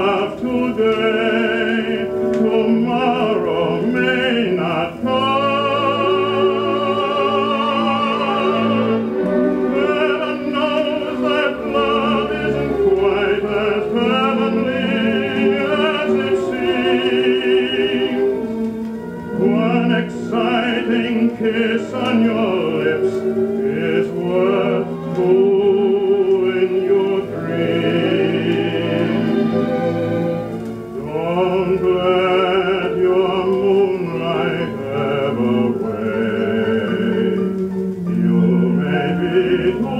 love today, tomorrow may not come. Heaven knows that love isn't quite as heavenly as it seems. One exciting kiss on your lips is worth holding. May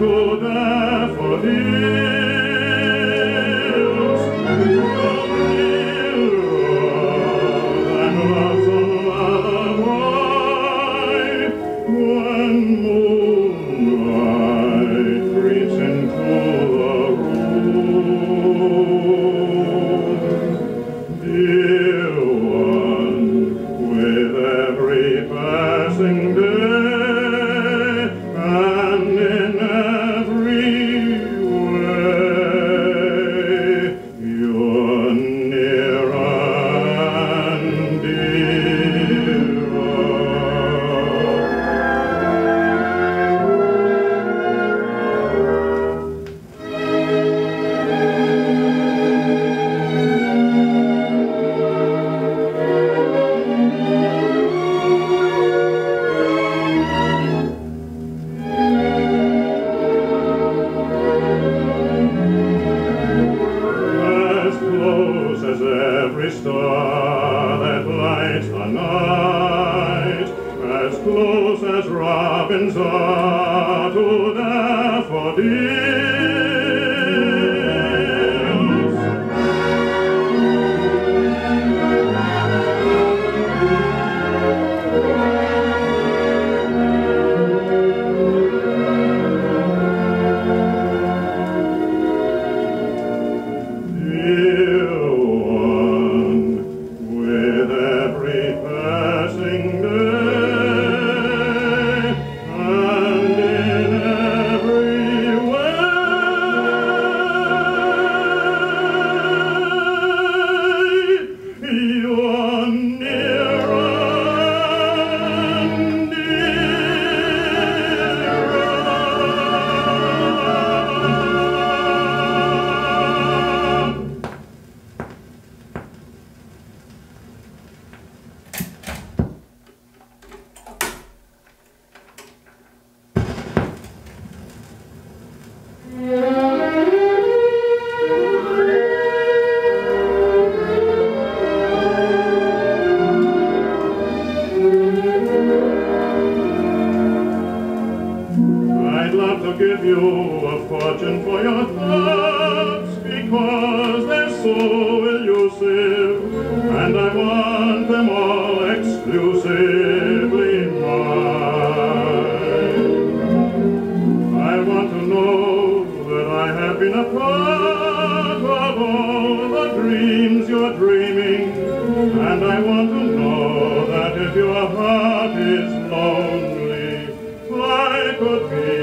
are to daffodils. Heart is lonely. I could be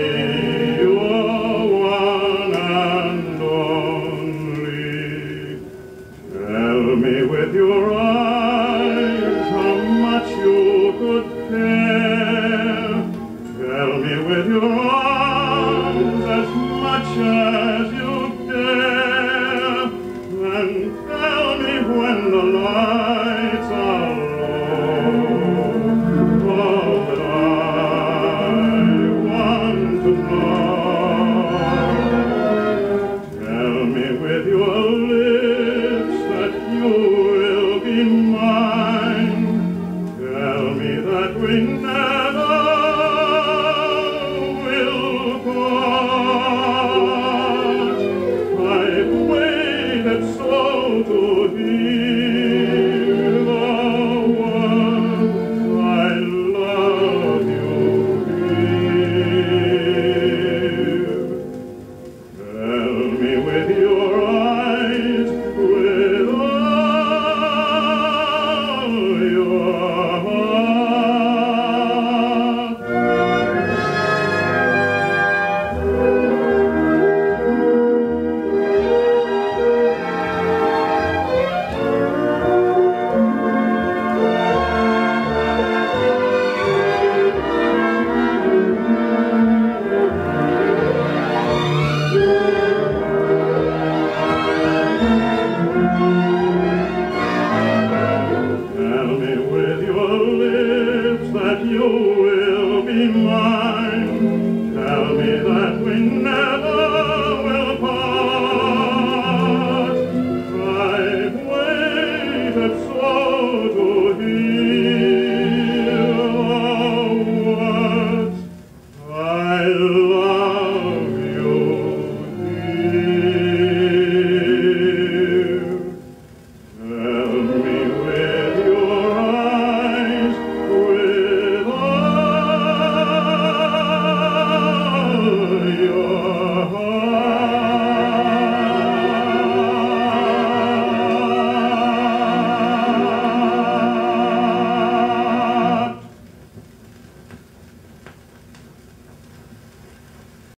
that's so to hin.